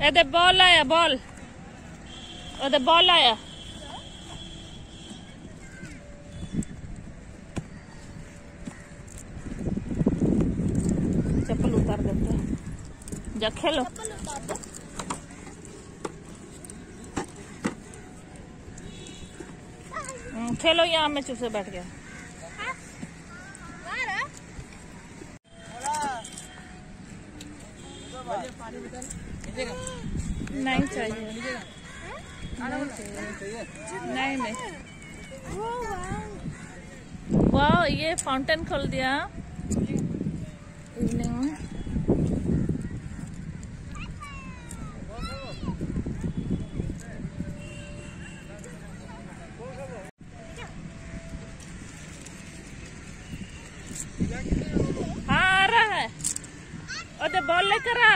दे ball आया ball दे ball आया चप्पल उतार देते हैं जा खेलो खेलो यहाँ में चुप से बैठ गया चाहिए नहीं चाहिए। नहीं नहीं। वाह, ये फाउंटेन खोल दिया। इवनिंग हाँ आ रहा है। और तो बॉल लेकर आ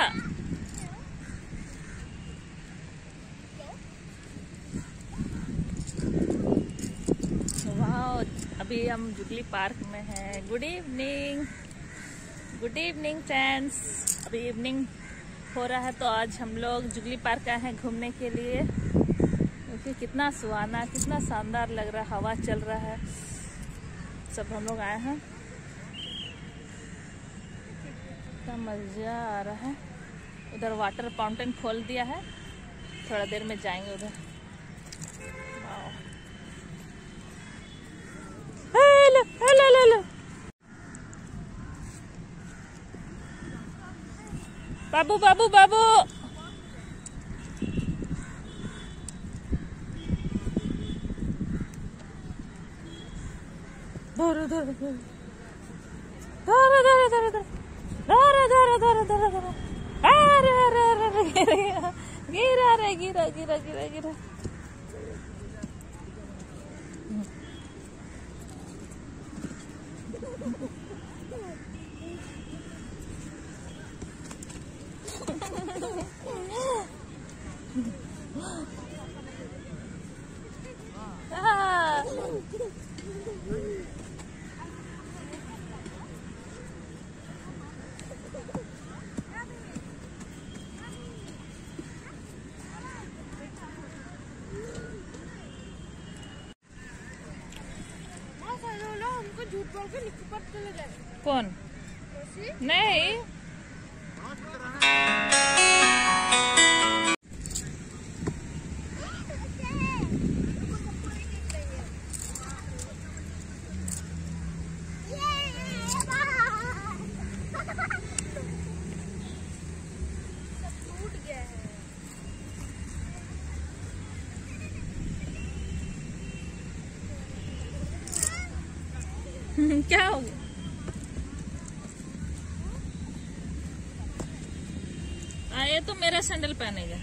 वाह अभी हम जुगली पार्क में हैं। Good evening good evening friends अभी इवनिंग हो रहा है तो आज हम लोग जुगली पार्क आए हैं घूमने के लिए। देखिए, कितना सुहाना, कितना शानदार लग रहा है, हवा चल रहा है। सब हम लोग आए हैं। कितना मज़ा आ रहा है। उधर वाटर फाउंटेन खोल दिया है। थोड़ा देर में जाएँगे उधर। Babu, babu, babu. Dora, dora, dora. Dora, dora, dora, dora. Dora, dora, dora, dora, dora. Ara, ara, ara, gira, gira, gira, gira, gira, gira. कौन? नहीं। क्या हो गया आए तो मेरा सैंडल पहनेगा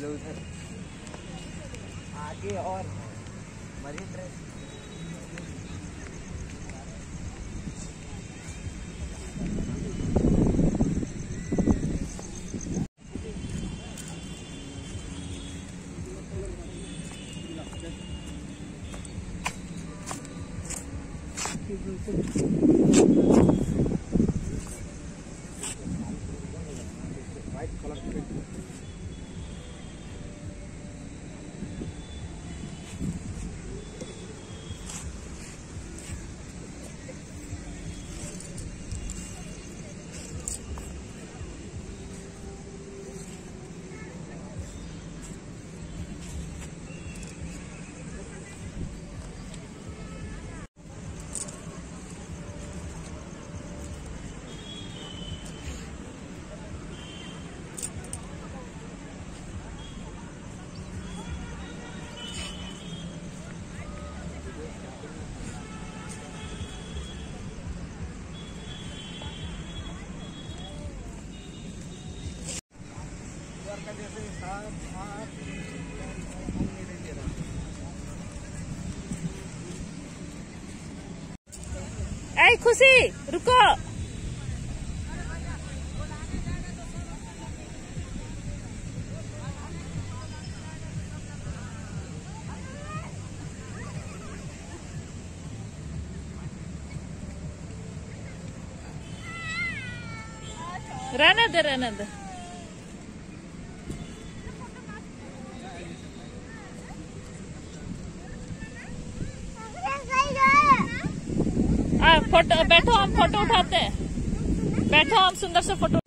चलो उधर आगे और मरीन ड्रेस Thank you. ऐ खुशी रुको रहने दे रहने दे फ़ोटो बैठो हम फ़ोटो उठाते हैं। बैठो हम सुंदर से फ़ोटो